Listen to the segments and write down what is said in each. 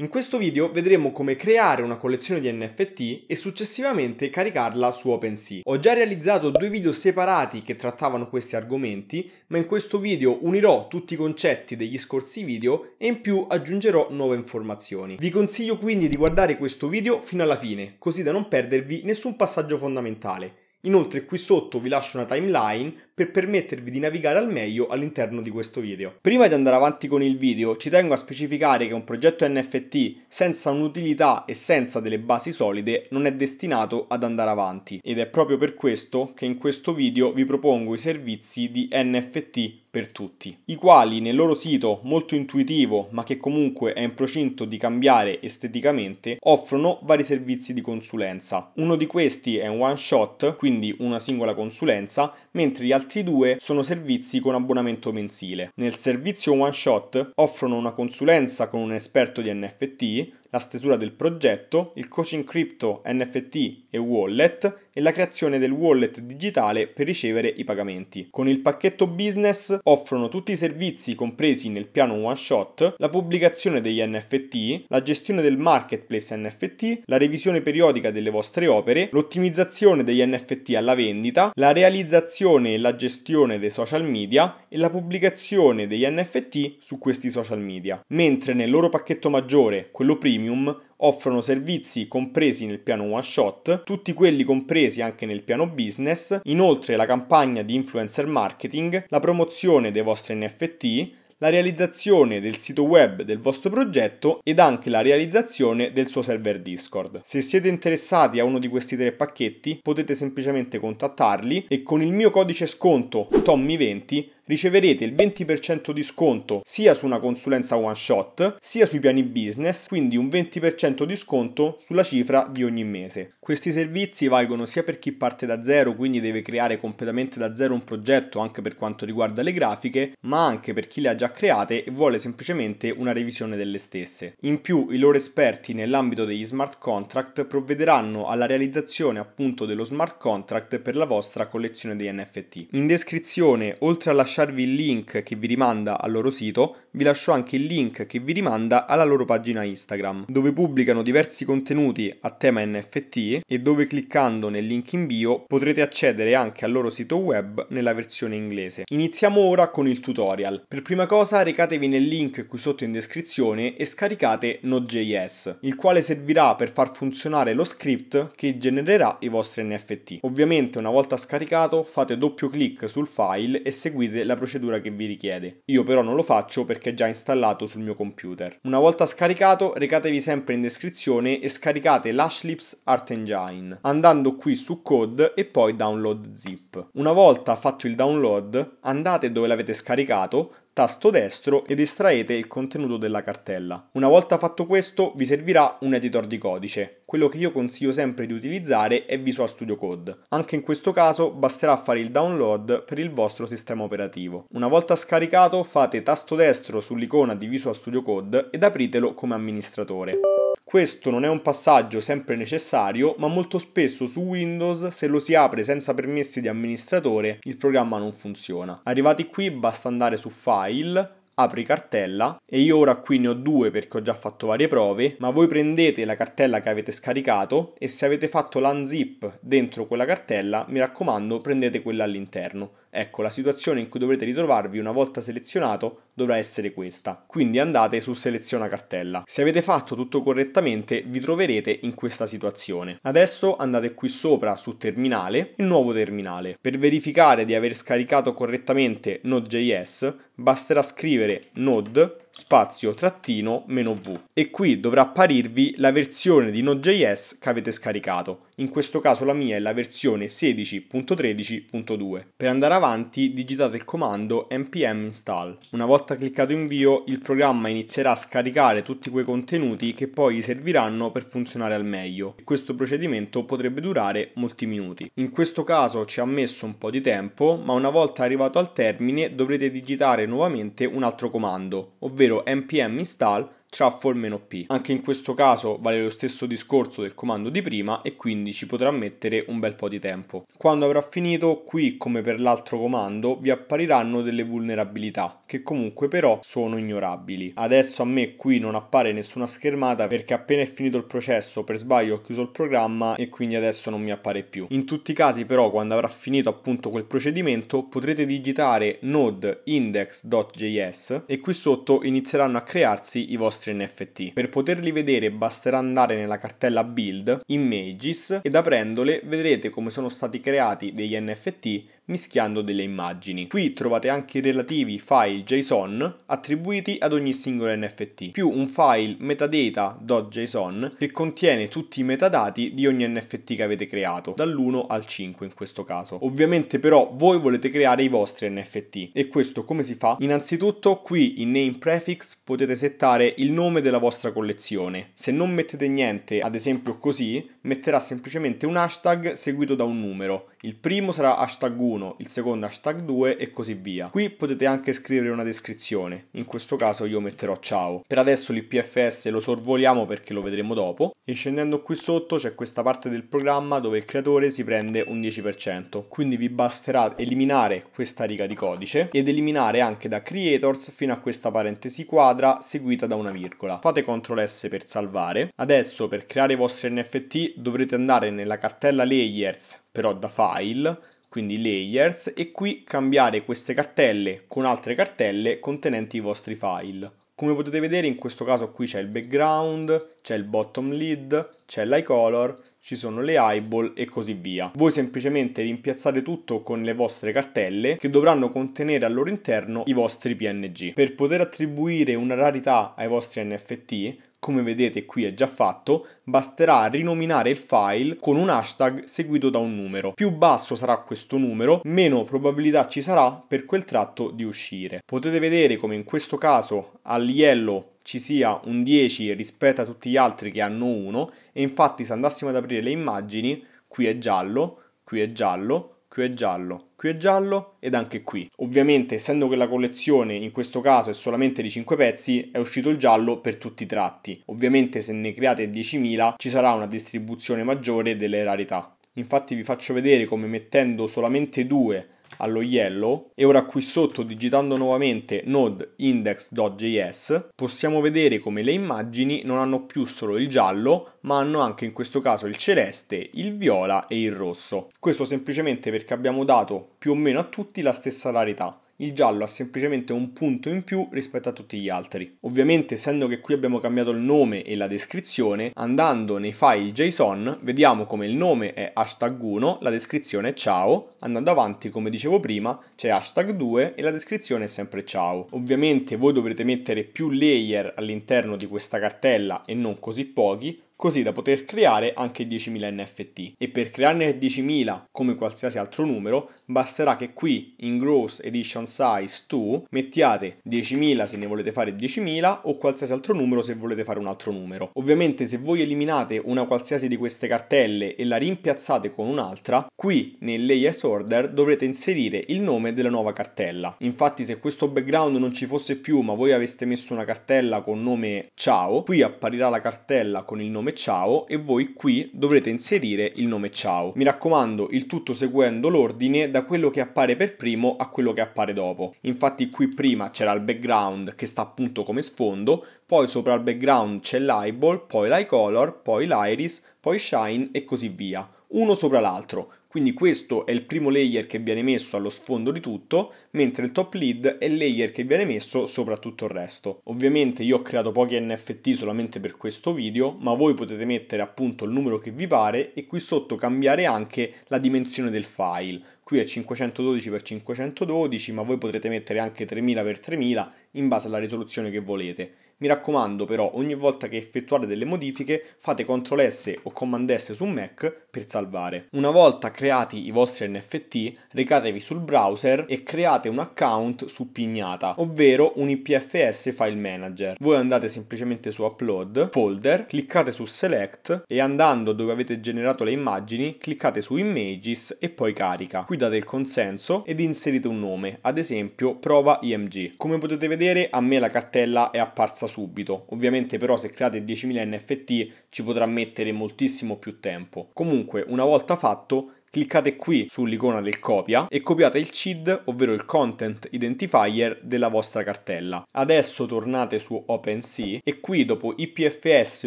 In questo video vedremo come creare una collezione di NFT e successivamente caricarla su OpenSea. Ho già realizzato due video separati che trattavano questi argomenti, ma in questo video unirò tutti i concetti degli scorsi video e in più aggiungerò nuove informazioni. Vi consiglio quindi di guardare questo video fino alla fine, così da non perdervi nessun passaggio fondamentale. Inoltre qui sotto vi lascio una timeline per permettervi di navigare al meglio all'interno di questo video. Prima di andare avanti con il video ci tengo a specificare che un progetto NFT senza un'utilità e senza delle basi solide non è destinato ad andare avanti ed è proprio per questo che in questo video vi propongo i servizi di NFT per tutti, i quali nel loro sito molto intuitivo ma che comunque è in procinto di cambiare esteticamente offrono vari servizi di consulenza. Uno di questi è un one shot, quindi una singola consulenza, mentre gli altri due sono servizi con abbonamento mensile. Nel servizio one shot offrono una consulenza con un esperto di NFT, la stesura del progetto, il coaching crypto, NFT e wallet e la creazione del wallet digitale per ricevere i pagamenti. Con il pacchetto business offrono tutti i servizi compresi nel piano one shot, la pubblicazione degli NFT, la gestione del marketplace NFT, la revisione periodica delle vostre opere, l'ottimizzazione degli NFT alla vendita, la realizzazione e la gestione dei social media e la pubblicazione degli NFT su questi social media. Mentre nel loro pacchetto maggiore, quello primo, Premium offrono servizi compresi nel piano one shot, tutti quelli compresi anche nel piano business, inoltre la campagna di influencer marketing, la promozione dei vostri NFT, la realizzazione del sito web del vostro progetto ed anche la realizzazione del suo server Discord. Se siete interessati a uno di questi tre pacchetti potete semplicemente contattarli e con il mio codice sconto Tommy20 riceverete il 20% di sconto sia su una consulenza one shot sia sui piani business, quindi un 20% di sconto sulla cifra di ogni mese. Questi servizi valgono sia per chi parte da zero, quindi deve creare completamente da zero un progetto anche per quanto riguarda le grafiche, ma anche per chi le ha già create e vuole semplicemente una revisione delle stesse. In più i loro esperti nell'ambito degli smart contract provvederanno alla realizzazione appunto dello smart contract per la vostra collezione di NFT. In descrizione, oltre a lasciare lasciarvi il link che vi rimanda al loro sito, vi lascio anche il link che vi rimanda alla loro pagina Instagram, dove pubblicano diversi contenuti a tema NFT e dove cliccando nel link in bio potrete accedere anche al loro sito web nella versione inglese. Iniziamo ora con il tutorial. Per prima cosa recatevi nel link qui sotto in descrizione e scaricate Node.js, il quale servirà per far funzionare lo script che genererà i vostri NFT. Ovviamente una volta scaricato fate doppio clic sul file e seguite la procedura che vi richiede. Io però non lo faccio perché è già installato sul mio computer. Una volta scaricato, recatevi sempre in descrizione e scaricate l'Ashlips Art Engine, andando qui su Code e poi Download Zip. Una volta fatto il download, andate dove l'avete scaricato, tasto destro ed estraete il contenuto della cartella. Una volta fatto questo vi servirà un editor di codice. Quello che io consiglio sempre di utilizzare è Visual Studio Code. Anche in questo caso basterà fare il download per il vostro sistema operativo. Una volta scaricato fate tasto destro sull'icona di Visual Studio Code ed apritelo come amministratore. Questo non è un passaggio sempre necessario, ma molto spesso su Windows se lo si apre senza permessi di amministratore il programma non funziona. Arrivati qui basta andare su File, apri cartella e io ora qui ne ho due perché ho già fatto varie prove, ma voi prendete la cartella che avete scaricato e se avete fatto l'unzip dentro quella cartella, mi raccomando prendete quella all'interno. Ecco, la situazione in cui dovrete ritrovarvi una volta selezionato dovrà essere questa. Quindi andate su seleziona cartella. Se avete fatto tutto correttamente vi troverete in questa situazione. Adesso andate qui sopra su terminale, il nuovo terminale. Per verificare di aver scaricato correttamente Node.js basterà scrivere node spazio trattino meno v e qui dovrà apparirvi la versione di Node.js che avete scaricato. In questo caso la mia è la versione 16.13.2. Per andare avanti digitate il comando npm install. Una volta cliccato invio il programma inizierà a scaricare tutti quei contenuti che poi serviranno per funzionare al meglio. Questo procedimento potrebbe durare molti minuti. In questo caso ci ha messo un po' di tempo ma una volta arrivato al termine dovrete digitare nuovamente un altro comando, ovvero npm install Transform-P. Anche in questo caso vale lo stesso discorso del comando di prima e quindi ci potrà mettere un bel po' di tempo. Quando avrà finito, qui come per l'altro comando, vi appariranno delle vulnerabilità, che comunque però sono ignorabili. Adesso a me qui non appare nessuna schermata perché appena è finito il processo per sbaglio ho chiuso il programma e quindi adesso non mi appare più. In tutti i casi però quando avrà finito appunto quel procedimento potrete digitare node index.js e qui sotto inizieranno a crearsi i vostri vostri NFT. Per poterli vedere basterà andare nella cartella build, images ed aprendole vedrete come sono stati creati degli NFT mischiando delle immagini. Qui trovate anche i relativi file JSON attribuiti ad ogni singolo NFT, più un file metadata.json che contiene tutti i metadati di ogni NFT che avete creato, dall'1 al 5 in questo caso. Ovviamente però voi volete creare i vostri NFT e questo come si fa? Innanzitutto qui in name prefix potete settare il nome della vostra collezione. Se non mettete niente, ad esempio così, metterà semplicemente un hashtag seguito da un numero. Il primo sarà hashtag 1 1, il secondo hashtag 2 e così via. Qui potete anche scrivere una descrizione, in questo caso io metterò ciao. Per adesso l'IPFS lo sorvoliamo perché lo vedremo dopo e scendendo qui sotto c'è questa parte del programma dove il creatore si prende un 10%, quindi vi basterà eliminare questa riga di codice ed eliminare anche da creators fino a questa parentesi quadra seguita da una virgola. Fate CTRL S per salvare. Adesso per creare i vostri NFT dovrete andare nella cartella layers però da file quindi layers, e qui cambiare queste cartelle con altre cartelle contenenti i vostri file. Come potete vedere in questo caso qui c'è il background, c'è il bottom lead, c'è l'icolor, ci sono le eyeball e così via. Voi semplicemente rimpiazzate tutto con le vostre cartelle che dovranno contenere al loro interno i vostri PNG. Per poter attribuire una rarità ai vostri NFT come vedete qui è già fatto, basterà rinominare il file con un hashtag seguito da un numero. Più basso sarà questo numero, meno probabilità ci sarà per quel tratto di uscire. Potete vedere come in questo caso al yellow ci sia un 10 rispetto a tutti gli altri che hanno 1 e infatti se andassimo ad aprire le immagini, qui è giallo, qui è giallo, qui è giallo, qui è giallo ed anche qui. Ovviamente essendo che la collezione in questo caso è solamente di 5 pezzi è uscito il giallo per tutti i tratti. Ovviamente se ne create 10.000 ci sarà una distribuzione maggiore delle rarità. Infatti vi faccio vedere come mettendo solamente due allo yellow e ora qui sotto digitando nuovamente node index.js possiamo vedere come le immagini non hanno più solo il giallo ma hanno anche in questo caso il celeste, il viola e il rosso. Questo semplicemente perché abbiamo dato più o meno a tutti la stessa rarità il giallo ha semplicemente un punto in più rispetto a tutti gli altri. Ovviamente essendo che qui abbiamo cambiato il nome e la descrizione, andando nei file JSON vediamo come il nome è hashtag 1, la descrizione è ciao, andando avanti come dicevo prima c'è hashtag 2 e la descrizione è sempre ciao. Ovviamente voi dovrete mettere più layer all'interno di questa cartella e non così pochi, così da poter creare anche 10.000 NFT. E per crearne 10.000 come qualsiasi altro numero, basterà che qui in Gross Edition Size 2 mettiate 10.000 se ne volete fare 10.000 o qualsiasi altro numero se volete fare un altro numero. Ovviamente se voi eliminate una qualsiasi di queste cartelle e la rimpiazzate con un'altra, qui nel layers order dovrete inserire il nome della nuova cartella. Infatti se questo background non ci fosse più ma voi aveste messo una cartella con nome ciao, qui apparirà la cartella con il nome ciao e voi qui dovrete inserire il nome ciao. Mi raccomando, il tutto seguendo l'ordine da quello che appare per primo a quello che appare dopo. Infatti qui prima c'era il background che sta appunto come sfondo, poi sopra il background c'è l'eyeball, poi l'eye color, poi l'iris, poi shine e così via, uno sopra l'altro. Quindi questo è il primo layer che viene messo allo sfondo di tutto, mentre il top lead è il layer che viene messo sopra tutto il resto. Ovviamente io ho creato pochi NFT solamente per questo video, ma voi potete mettere appunto il numero che vi pare e qui sotto cambiare anche la dimensione del file. Qui è 512x512, ma voi potrete mettere anche 3000x3000 in base alla risoluzione che volete. Mi raccomando però ogni volta che effettuate delle modifiche fate CTRL S o Command S su Mac per salvare. Una volta creati i vostri NFT recatevi sul browser e create un account su Pignata, ovvero un IPFS File Manager. Voi andate semplicemente su Upload, Folder, cliccate su Select e andando dove avete generato le immagini cliccate su Images e poi Carica. Qui date il consenso ed inserite un nome, ad esempio prova IMG. Come potete vedere a me la cartella è apparsa subito. Ovviamente però se create 10.000 NFT ci potrà mettere moltissimo più tempo. Comunque, una volta fatto, cliccate qui sull'icona del copia e copiate il CID, ovvero il content identifier della vostra cartella. Adesso tornate su OpenSea e qui dopo ipfs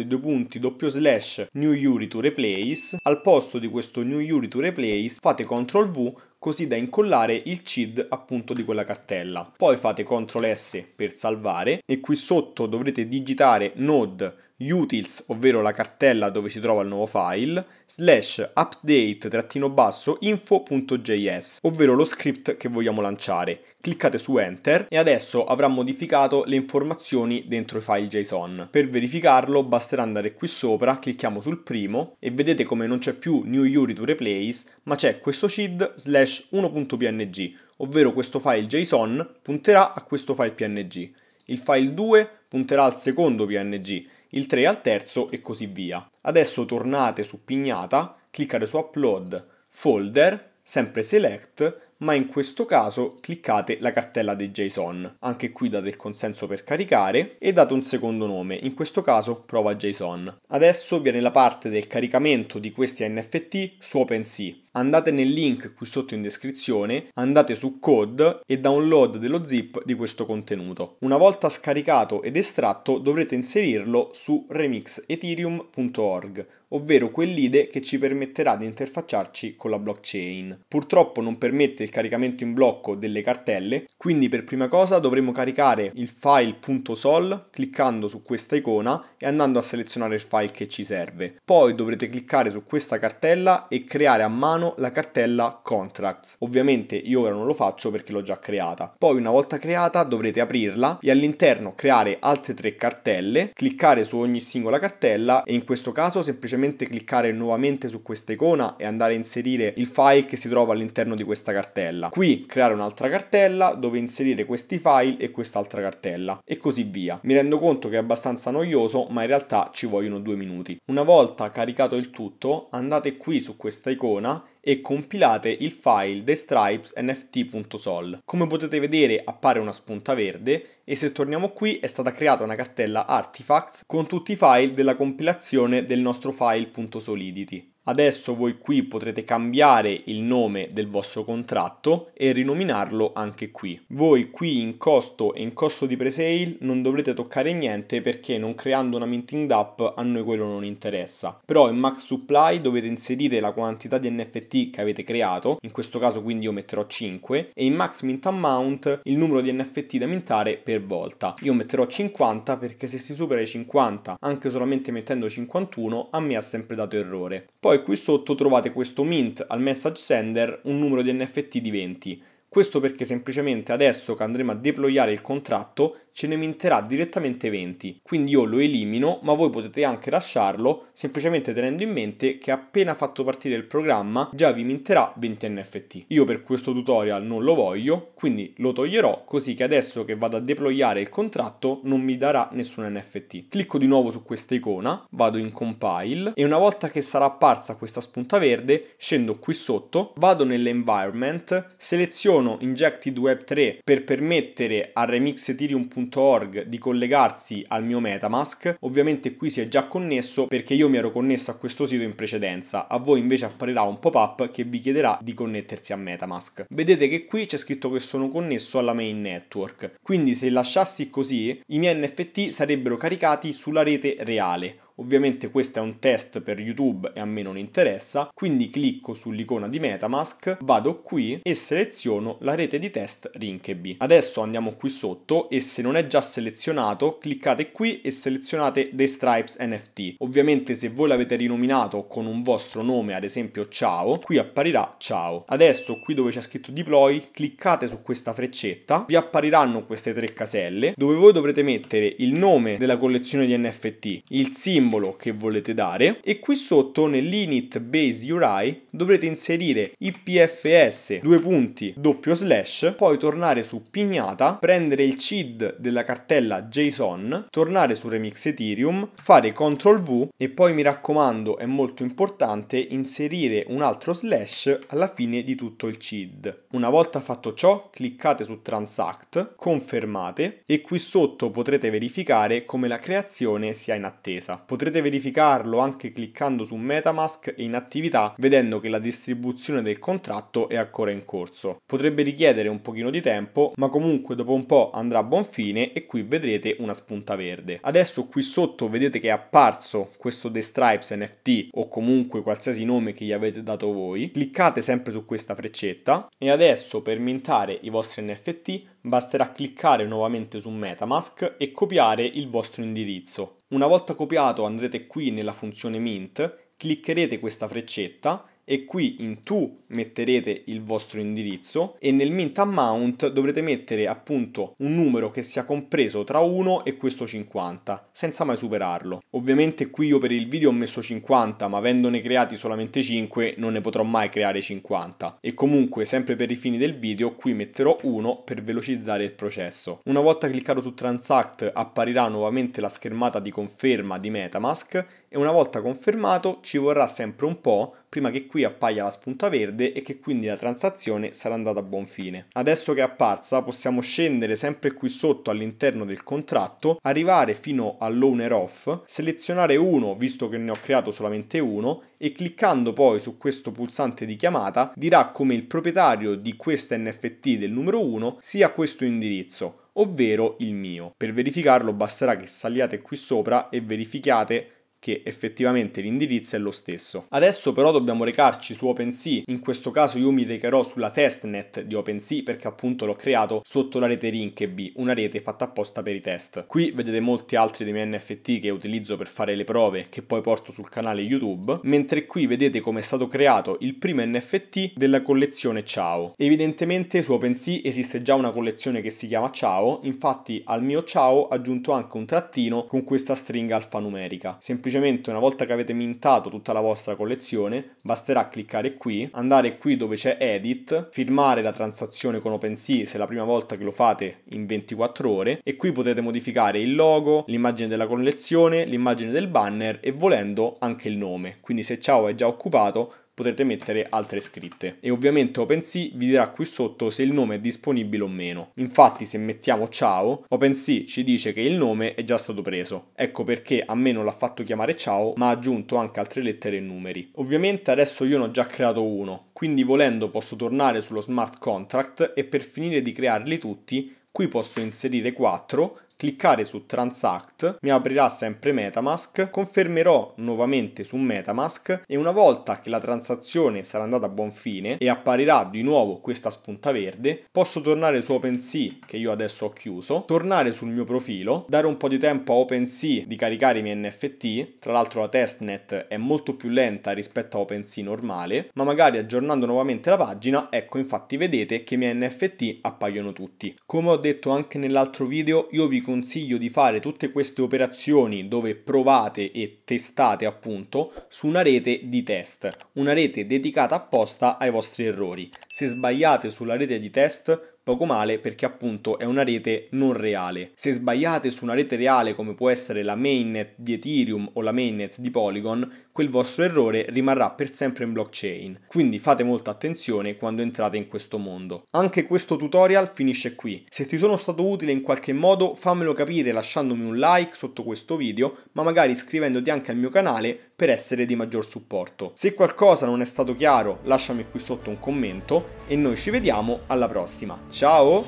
due punti doppio slash new URI to replace, al posto di questo new URI to replace fate CTRL V così da incollare il CID appunto di quella cartella. Poi fate CTRL S per salvare e qui sotto dovrete digitare node utils, ovvero la cartella dove si trova il nuovo file, slash update-basso info.js, ovvero lo script che vogliamo lanciare. Cliccate su Enter e adesso avrà modificato le informazioni dentro i file JSON. Per verificarlo basterà andare qui sopra, clicchiamo sul primo e vedete come non c'è più new URI to replace, ma c'è questo CID slash 1.png, ovvero questo file JSON punterà a questo file PNG. Il file 2 punterà al secondo PNG il 3 al terzo e così via. Adesso tornate su Pignata, cliccate su Upload, Folder, sempre Select, ma in questo caso cliccate la cartella dei JSON. Anche qui date il consenso per caricare e date un secondo nome, in questo caso prova JSON. Adesso viene la parte del caricamento di questi NFT su OpenSea andate nel link qui sotto in descrizione, andate su code e download dello zip di questo contenuto. Una volta scaricato ed estratto dovrete inserirlo su remixethereum.org ovvero quell'IDE che ci permetterà di interfacciarci con la blockchain. Purtroppo non permette il caricamento in blocco delle cartelle, quindi per prima cosa dovremo caricare il file .sol cliccando su questa icona e andando a selezionare il file che ci serve. Poi dovrete cliccare su questa cartella e creare a mano mano la cartella contracts. Ovviamente io ora non lo faccio perché l'ho già creata. Poi una volta creata dovrete aprirla e all'interno creare altre tre cartelle, cliccare su ogni singola cartella e in questo caso semplicemente cliccare nuovamente su questa icona e andare a inserire il file che si trova all'interno di questa cartella. Qui creare un'altra cartella dove inserire questi file e quest'altra cartella e così via. Mi rendo conto che è abbastanza noioso ma in realtà ci vogliono due minuti. Una volta caricato il tutto andate qui su questa icona e compilate il file thestripesnft.sol. Come potete vedere appare una spunta verde e se torniamo qui è stata creata una cartella artifacts con tutti i file della compilazione del nostro file.solidity. Adesso voi qui potrete cambiare il nome del vostro contratto e rinominarlo anche qui. Voi qui in costo e in costo di presale non dovrete toccare niente perché non creando una minting app a noi quello non interessa. Però in max supply dovete inserire la quantità di NFT che avete creato, in questo caso quindi io metterò 5 e in max mint amount il numero di NFT da mintare per volta. Io metterò 50 perché se si supera i 50 anche solamente mettendo 51 a me ha sempre dato errore. Poi poi qui sotto trovate questo mint al message sender un numero di NFT di 20. Questo perché semplicemente adesso che andremo a deployare il contratto ce ne minterà direttamente 20. Quindi io lo elimino, ma voi potete anche lasciarlo semplicemente tenendo in mente che appena fatto partire il programma già vi minterà 20 NFT. Io per questo tutorial non lo voglio, quindi lo toglierò così che adesso che vado a deployare il contratto non mi darà nessun NFT. Clicco di nuovo su questa icona, vado in compile e una volta che sarà apparsa questa spunta verde scendo qui sotto, vado nell'environment, seleziono Injected Web 3 per permettere a Remix Ethereum Bitcoin.org di collegarsi al mio Metamask. Ovviamente qui si è già connesso perché io mi ero connesso a questo sito in precedenza. A voi invece apparirà un pop-up che vi chiederà di connettersi a Metamask. Vedete che qui c'è scritto che sono connesso alla main network. Quindi se lasciassi così, i miei NFT sarebbero caricati sulla rete reale Ovviamente questo è un test per YouTube e a me non interessa, quindi clicco sull'icona di Metamask, vado qui e seleziono la rete di test Rinkeby. Adesso andiamo qui sotto e se non è già selezionato cliccate qui e selezionate The Stripes NFT. Ovviamente se voi l'avete rinominato con un vostro nome, ad esempio ciao, qui apparirà ciao. Adesso qui dove c'è scritto deploy cliccate su questa freccetta, vi appariranno queste tre caselle dove voi dovrete mettere il nome della collezione di NFT, il simbolo simbolo che volete dare e qui sotto nell'init base URI dovrete inserire ipfs due punti doppio slash, poi tornare su pignata, prendere il CID della cartella JSON, tornare su Remix Ethereum, fare CTRL V e poi mi raccomando è molto importante inserire un altro slash alla fine di tutto il CID. Una volta fatto ciò cliccate su Transact, confermate e qui sotto potrete verificare come la creazione sia in attesa. Potrete verificarlo anche cliccando su Metamask e in attività vedendo che la distribuzione del contratto è ancora in corso. Potrebbe richiedere un pochino di tempo ma comunque dopo un po' andrà a buon fine e qui vedrete una spunta verde. Adesso qui sotto vedete che è apparso questo The Stripes NFT o comunque qualsiasi nome che gli avete dato voi. Cliccate sempre su questa freccetta e adesso per mintare i vostri NFT basterà cliccare nuovamente su Metamask e copiare il vostro indirizzo. Una volta copiato andrete qui nella funzione mint, cliccherete questa freccetta e qui in to metterete il vostro indirizzo e nel mint amount dovrete mettere appunto un numero che sia compreso tra 1 e questo 50 senza mai superarlo. Ovviamente qui io per il video ho messo 50 ma avendone creati solamente 5 non ne potrò mai creare 50 e comunque sempre per i fini del video qui metterò 1 per velocizzare il processo. Una volta cliccato su transact apparirà nuovamente la schermata di conferma di Metamask e una volta confermato ci vorrà sempre un po' prima che qui appaia la spunta verde e che quindi la transazione sarà andata a buon fine. Adesso che è apparsa possiamo scendere sempre qui sotto all'interno del contratto, arrivare fino all'owner off, selezionare uno visto che ne ho creato solamente uno e cliccando poi su questo pulsante di chiamata dirà come il proprietario di questa NFT del numero 1 sia questo indirizzo ovvero il mio. Per verificarlo basterà che saliate qui sopra e verificate che effettivamente l'indirizzo è lo stesso. Adesso però dobbiamo recarci su OpenSea, in questo caso io mi recherò sulla testnet di OpenSea perché appunto l'ho creato sotto la rete Rinkeby, una rete fatta apposta per i test. Qui vedete molti altri dei miei NFT che utilizzo per fare le prove che poi porto sul canale YouTube, mentre qui vedete come è stato creato il primo NFT della collezione Ciao. Evidentemente su OpenSea esiste già una collezione che si chiama Ciao, infatti al mio Ciao ho aggiunto anche un trattino con questa stringa alfanumerica. Semplicemente semplicemente una volta che avete mintato tutta la vostra collezione basterà cliccare qui, andare qui dove c'è edit, firmare la transazione con OpenSea se è la prima volta che lo fate in 24 ore e qui potete modificare il logo, l'immagine della collezione, l'immagine del banner e volendo anche il nome. Quindi se ciao è già occupato potrete mettere altre scritte e ovviamente OpenSea vi dirà qui sotto se il nome è disponibile o meno. Infatti se mettiamo ciao, OpenSea ci dice che il nome è già stato preso. Ecco perché a me non l'ha fatto chiamare ciao, ma ha aggiunto anche altre lettere e numeri. Ovviamente adesso io ne ho già creato uno, quindi volendo posso tornare sullo smart contract e per finire di crearli tutti, qui posso inserire 4 cliccare su Transact, mi aprirà sempre Metamask, confermerò nuovamente su Metamask e una volta che la transazione sarà andata a buon fine e apparirà di nuovo questa spunta verde, posso tornare su OpenSea che io adesso ho chiuso, tornare sul mio profilo, dare un po' di tempo a OpenSea di caricare i miei NFT, tra l'altro la testnet è molto più lenta rispetto a OpenSea normale, ma magari aggiornando nuovamente la pagina, ecco infatti vedete che i miei NFT appaiono tutti. Come ho detto anche nell'altro video, io vi consiglio di fare tutte queste operazioni dove provate e testate appunto su una rete di test, una rete dedicata apposta ai vostri errori. Se sbagliate sulla rete di test poco male perché appunto è una rete non reale. Se sbagliate su una rete reale come può essere la mainnet di Ethereum o la mainnet di Polygon, quel vostro errore rimarrà per sempre in blockchain. Quindi fate molta attenzione quando entrate in questo mondo. Anche questo tutorial finisce qui. Se ti sono stato utile in qualche modo fammelo capire lasciandomi un like sotto questo video, ma magari iscrivendoti anche al mio canale per essere di maggior supporto. Se qualcosa non è stato chiaro lasciami qui sotto un commento e noi ci vediamo alla prossima. Ciao!